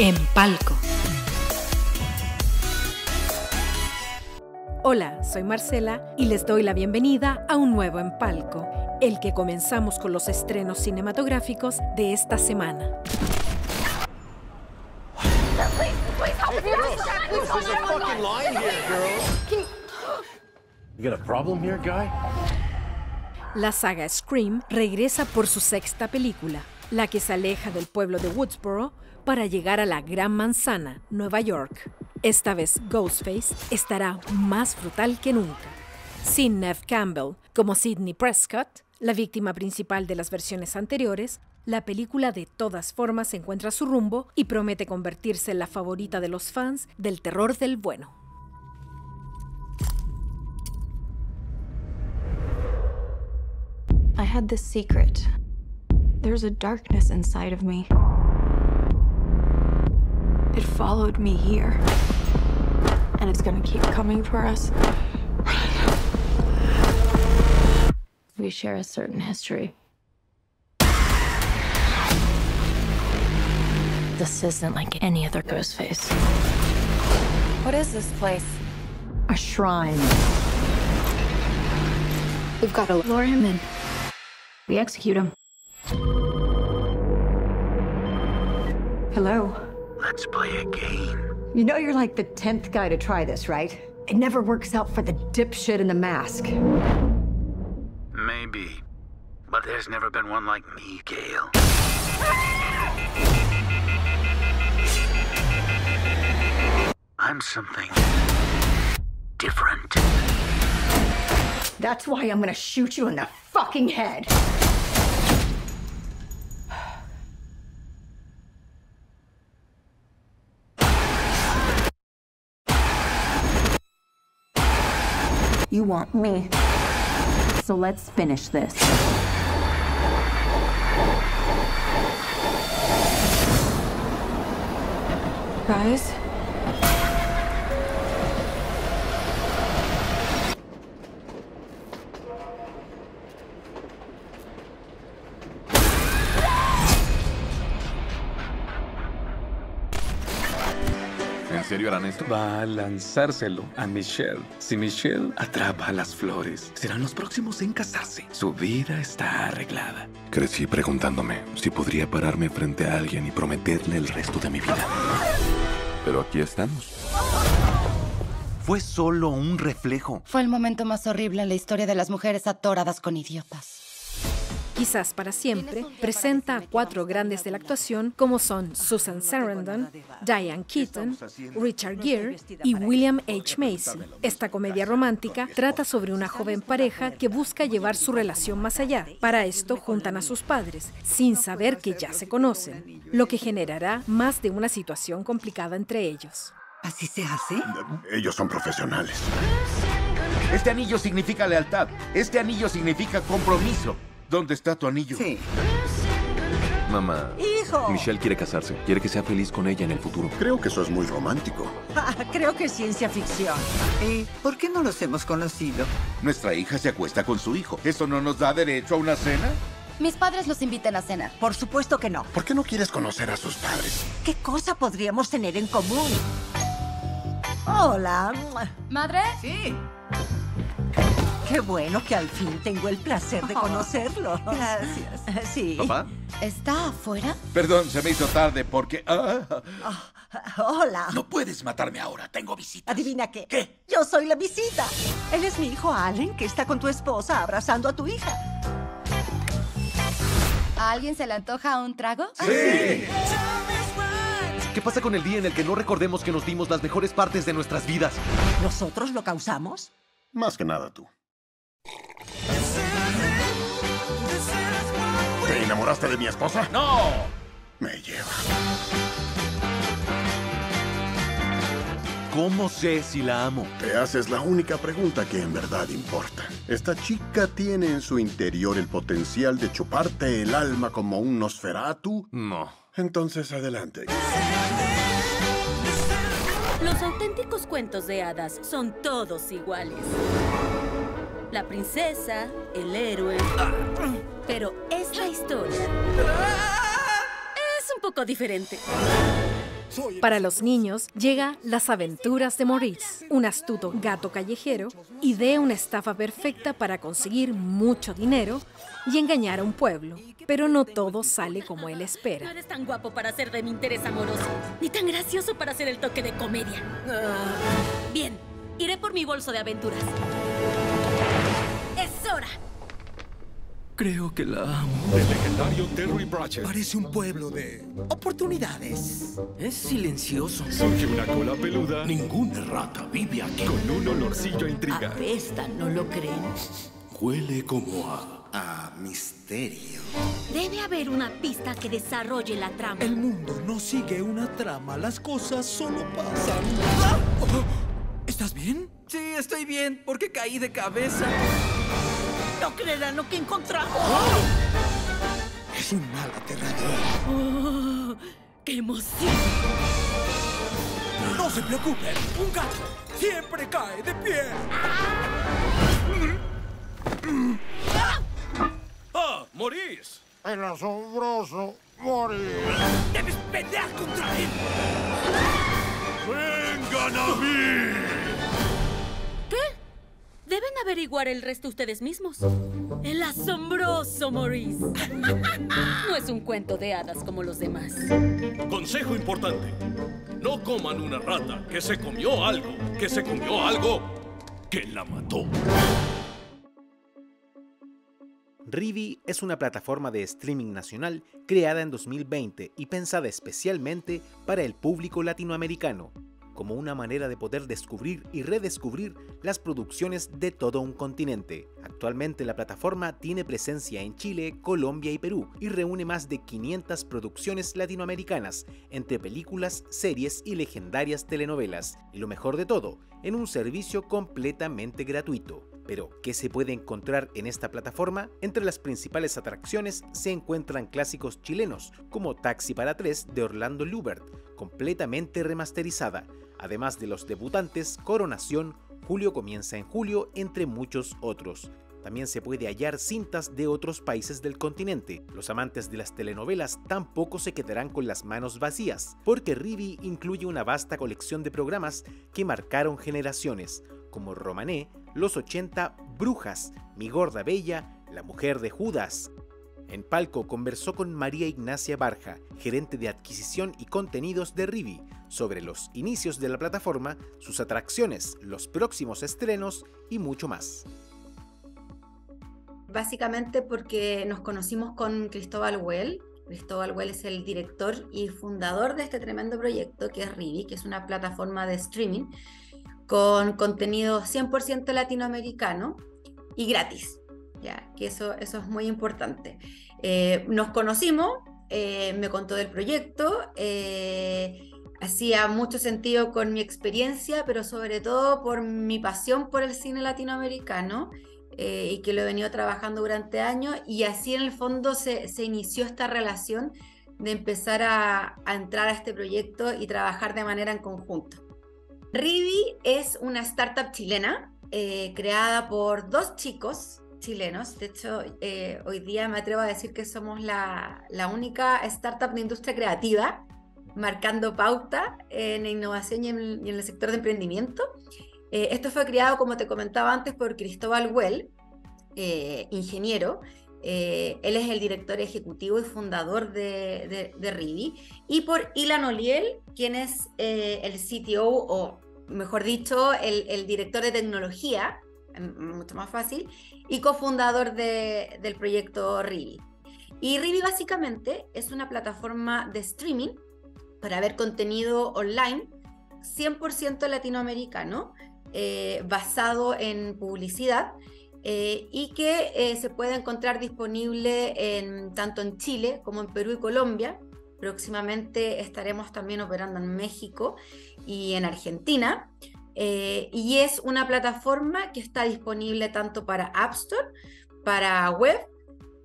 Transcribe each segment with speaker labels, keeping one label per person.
Speaker 1: En Palco. Hola, soy Marcela y les doy la bienvenida a un nuevo En Palco, el que comenzamos con los estrenos cinematográficos de esta semana. La saga Scream regresa por su sexta película, la que se aleja del pueblo de Woodsboro para llegar a la Gran Manzana, Nueva York. Esta vez Ghostface estará más brutal que nunca. Sin Nev Campbell como Sidney Prescott, la víctima principal de las versiones anteriores, la película de todas formas encuentra su rumbo y promete convertirse en la favorita de los fans del terror del bueno.
Speaker 2: I had this secret. There's a darkness inside of me. It followed me here. And it's gonna keep coming for us. We share a certain history. This isn't like any other ghost face.
Speaker 3: What is this place?
Speaker 2: A shrine.
Speaker 3: We've got to lure him in.
Speaker 2: We execute him.
Speaker 4: Hello.
Speaker 5: Let's play a game.
Speaker 4: You know you're like the 10th guy to try this, right? It never works out for the dipshit in the mask.
Speaker 5: Maybe. But there's never been one like me, Gail. I'm something different.
Speaker 4: That's why I'm gonna shoot you in the fucking head.
Speaker 6: You want me. So let's finish this.
Speaker 2: Guys?
Speaker 7: Serio harán esto?
Speaker 8: Va a lanzárselo a Michelle. Si Michelle atrapa las flores, serán los próximos en casarse. Su vida está arreglada.
Speaker 7: Crecí preguntándome si podría pararme frente a alguien y prometerle el resto de mi vida. Pero aquí estamos.
Speaker 5: Fue solo un reflejo.
Speaker 3: Fue el momento más horrible en la historia de las mujeres atoradas con idiotas.
Speaker 1: Quizás para siempre, presenta a cuatro grandes de la actuación como son Susan Sarandon, Diane Keaton, Richard Gere y William H. Macy. Esta comedia romántica trata sobre una joven pareja que busca llevar su relación más allá. Para esto juntan a sus padres, sin saber que ya se conocen, lo que generará más de una situación complicada entre ellos.
Speaker 9: ¿Así se hace?
Speaker 7: Ellos son profesionales.
Speaker 5: Este anillo significa lealtad. Este anillo significa compromiso. ¿Dónde está tu anillo?
Speaker 9: Sí.
Speaker 7: Mamá.
Speaker 9: ¡Hijo!
Speaker 7: Michelle quiere casarse. Quiere que sea feliz con ella en el futuro. Creo que eso es muy romántico.
Speaker 9: Ah, creo que es ciencia ficción. ¿Y por qué no los hemos conocido?
Speaker 5: Nuestra hija se acuesta con su hijo. ¿Eso no nos da derecho a una cena?
Speaker 3: Mis padres los invitan a cenar.
Speaker 9: Por supuesto que no.
Speaker 7: ¿Por qué no quieres conocer a sus padres?
Speaker 9: ¿Qué cosa podríamos tener en común? Hola.
Speaker 3: ¿Madre?
Speaker 9: Sí. Qué bueno que al fin tengo el placer de conocerlo. Gracias. Sí.
Speaker 7: ¿Papá?
Speaker 3: ¿Está afuera?
Speaker 5: Perdón, se me hizo tarde porque... ah,
Speaker 9: Hola.
Speaker 5: no puedes matarme ahora, tengo visita.
Speaker 9: Adivina qué.
Speaker 5: ¿Qué?
Speaker 9: Yo soy la visita. Él es mi hijo Allen, que está con tu esposa abrazando a tu hija.
Speaker 3: ¿A alguien se le antoja un trago?
Speaker 7: ¿Qué pasa con el día en el que no recordemos que nos dimos las mejores partes de nuestras vidas?
Speaker 9: ¿Nosotros lo causamos?
Speaker 7: Más que nada tú. ¿Te enamoraste de mi esposa?
Speaker 5: ¡No!
Speaker 7: Me lleva.
Speaker 5: ¿Cómo sé si la amo?
Speaker 10: Te haces la única pregunta que en verdad importa. Esta chica tiene en su interior el potencial de chuparte el alma como un Nosferatu.
Speaker 7: No.
Speaker 10: Entonces adelante.
Speaker 11: Los auténticos cuentos de hadas son todos iguales. La princesa, el héroe. Pero esta historia es un poco diferente.
Speaker 1: Para los niños llega Las aventuras de Maurice, un astuto gato callejero, idea una estafa perfecta para conseguir mucho dinero y engañar a un pueblo. Pero no todo sale como él
Speaker 11: No
Speaker 1: espera.
Speaker 11: eres tan guapo para ser de mi interés amoroso, ni tan gracioso para hacer el toque de comedia. Ah, Bien, iré por mi bolso de aventuras.
Speaker 12: Creo que la amo.
Speaker 13: El legendario Terry Pratchett.
Speaker 12: Parece un pueblo de oportunidades. Es silencioso.
Speaker 13: Surge una cola peluda
Speaker 12: Ninguna rata vive aquí.
Speaker 13: con un olorcillo a intriga.
Speaker 9: Apesta, ¿no lo creen?
Speaker 12: Huele como a, a misterio.
Speaker 11: Debe haber una pista que desarrolle la trama.
Speaker 12: El mundo no sigue una trama, las cosas solo pasan. ¿Estás bien? Sí, estoy bien, porque caí de cabeza.
Speaker 9: No creerán lo que encontramos.
Speaker 12: Es un mal aterrador.
Speaker 11: ¡Oh! ¡Qué emoción!
Speaker 12: No se preocupen, un gato siempre cae de pie.
Speaker 13: ¡Ah, Maurice!
Speaker 10: El asombroso morir.
Speaker 12: Debes pelear contra él.
Speaker 13: ¡Vengan a mí!
Speaker 11: Deben averiguar el resto ustedes mismos. El asombroso Maurice. No es un cuento de hadas como los demás.
Speaker 13: Consejo importante. No coman una rata que se comió algo, que se comió algo que la mató.
Speaker 14: Rivi es una plataforma de streaming nacional creada en 2020 y pensada especialmente para el público latinoamericano, como una manera de poder descubrir y redescubrir las producciones de todo un continente. Actualmente la plataforma tiene presencia en Chile, Colombia y Perú y reúne más de 500 producciones latinoamericanas, entre películas, series y legendarias telenovelas. Y lo mejor de todo, en un servicio completamente gratuito. Pero, ¿qué se puede encontrar en esta plataforma? Entre las principales atracciones se encuentran clásicos chilenos, como Taxi para tres de Orlando Lubert, completamente remasterizada, además de los debutantes Coronación, Julio comienza en julio, entre muchos otros. También se puede hallar cintas de otros países del continente. Los amantes de las telenovelas tampoco se quedarán con las manos vacías, porque Rivi incluye una vasta colección de programas que marcaron generaciones, como Romané, Los 80, Brujas, Mi Gorda Bella, La Mujer de Judas. En Palco conversó con María Ignacia Barja, gerente de adquisición y contenidos de Rivi, sobre los inicios de la plataforma, sus atracciones, los próximos estrenos y mucho más.
Speaker 15: Básicamente porque nos conocimos con Cristóbal Well. Cristóbal Well es el director y fundador de este tremendo proyecto que es Rivi, que es una plataforma de streaming con contenido 100% latinoamericano y gratis. Ya, que eso, eso es muy importante. Eh, nos conocimos, eh, me contó del proyecto, eh, hacía mucho sentido con mi experiencia, pero sobre todo por mi pasión por el cine latinoamericano eh, y que lo he venido trabajando durante años y así en el fondo se, se inició esta relación de empezar a, a entrar a este proyecto y trabajar de manera en conjunto. Rivi es una startup chilena eh, creada por dos chicos chilenos. De hecho, eh, hoy día me atrevo a decir que somos la, única startup de industria creativa marcando pauta en innovación y en, el sector de emprendimiento. Eh, esto fue creado, como te comentaba antes, por Cristóbal Well, eh, ingeniero. Eh, él es el director ejecutivo y fundador de, de, de. Y por Ilan Oliel, quien es el CTO, o mejor dicho, el, director de tecnología, mucho más fácil, y cofundador de, del proyecto Rivi. Y Rivi básicamente es una plataforma de streaming para ver contenido online 100% latinoamericano, eh, basado en publicidad eh, y que eh, se puede encontrar disponible tanto en Chile como en Perú y Colombia. Próximamente estaremos también operando en México y en Argentina. Eh, y es una plataforma que está disponible tanto para App Store, para web,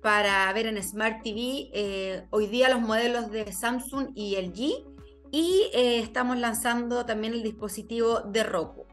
Speaker 15: para ver en Smart TV. eh, hoy día los modelos de Samsung y LG. Y eh, estamos lanzando también el dispositivo de Roku.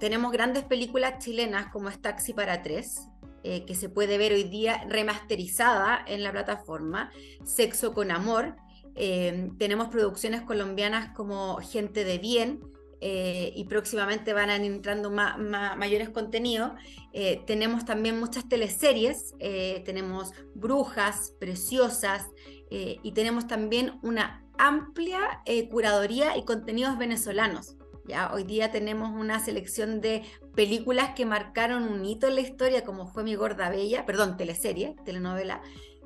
Speaker 15: Tenemos grandes películas chilenas como es Taxi para tres, que se puede ver hoy día remasterizada en la plataforma, Sexo con Amor, tenemos producciones colombianas como Gente de Bien, eh, y próximamente van a ir entrando mayores contenidos. Eh, tenemos también muchas teleseries, tenemos Brujas, Preciosas, y tenemos también una amplia curaduría y contenidos venezolanos. Ya hoy día tenemos una selección de películas que marcaron un hito en la historia, como fue Mi Gorda Bella, perdón, teleserie, telenovela,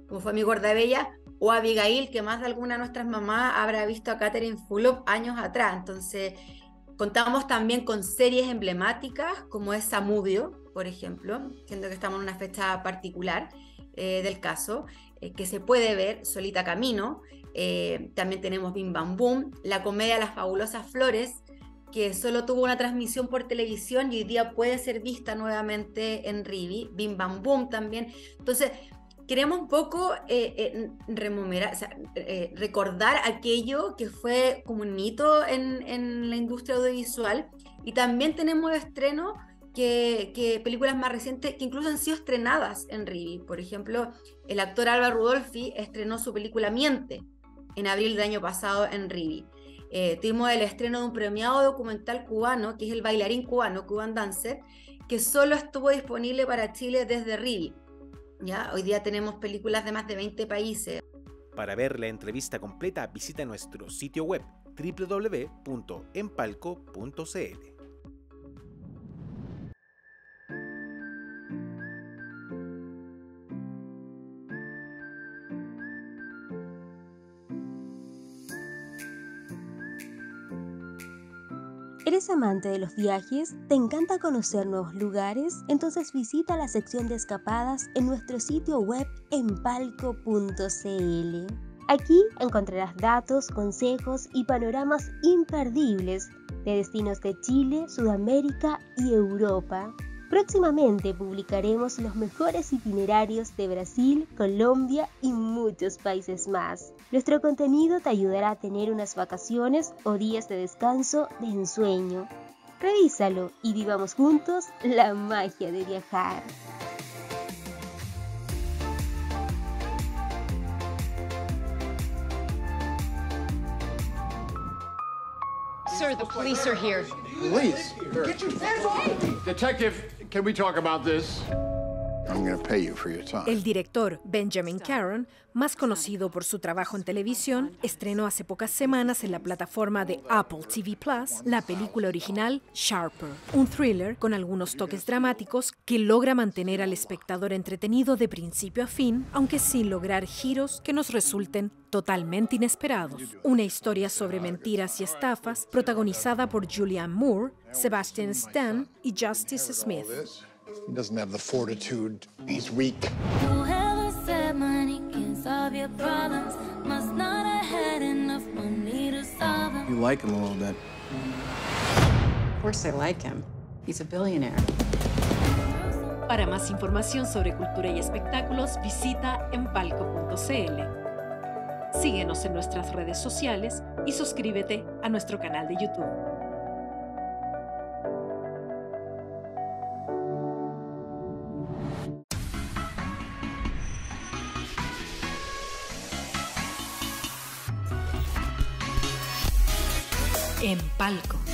Speaker 15: como fue Mi Gorda Bella, o Abigail, que más de alguna de nuestras mamás habrá visto a Catherine Fulop años atrás. Entonces, contamos también con series emblemáticas, como es Samudio, por ejemplo, siendo que estamos en una fecha particular eh, del caso, eh, que se puede ver, Solita Camino. Eh, también tenemos Bim Bam Boom, la comedia Las Fabulosas Flores, que solo tuvo una transmisión por televisión y hoy día puede ser vista nuevamente en Rivi, Bim Bam Boom también. Entonces, queremos un poco eh, eh, eh, recordar aquello que fue como un hito en, la industria audiovisual y también tenemos estrenos que, que, películas más recientes que incluso han sido estrenadas en Rivi. Por ejemplo, el actor Alba Rudolfi estrenó su película Miente en abril del año pasado en Rivi. Eh, tuvimos el estreno de un premiado documental cubano, que es el bailarín cubano, Cuban Dancer, que solo estuvo disponible para Chile desde Rivi. ¿Ya? Hoy día tenemos películas de más de 20 países.
Speaker 14: Para ver la entrevista completa, visita nuestro sitio web www.empalco.cl.
Speaker 16: ¿Eres amante de los viajes? ¿Te encanta conocer nuevos lugares? Entonces visita la sección de escapadas en nuestro sitio web empalco.cl. Aquí encontrarás datos, consejos y panoramas imperdibles de destinos de Chile, Sudamérica y Europa. Próximamente publicaremos los mejores itinerarios de Brasil, Colombia y muchos países más. Nuestro contenido te ayudará a tener unas vacaciones o días de descanso de ensueño. Revísalo y vivamos juntos la magia de viajar.
Speaker 17: Sir, the police are here.
Speaker 18: Police? Detective, Can we talk about this?
Speaker 1: El director Benjamin Caron, más conocido por su trabajo en televisión, estrenó hace pocas semanas en la plataforma de Apple TV Plus la película original Sharper, un thriller con algunos toques dramáticos que logra mantener al espectador entretenido de principio a fin, aunque sin lograr giros que nos resulten totalmente inesperados. Una historia sobre mentiras y estafas protagonizada por Julianne Moore, Sebastian Stan y Justice Smith.
Speaker 19: He doesn't have the fortitude. He's weak.
Speaker 20: Whoever said money can solve your problems must not have had enough money to solve them.
Speaker 21: You like him a little bit.
Speaker 22: Of course I like him. He's a billionaire.
Speaker 1: Para más información sobre cultura y espectáculos, visita empalco.cl. Síguenos en nuestras redes sociales y suscríbete a nuestro canal de YouTube. Calco.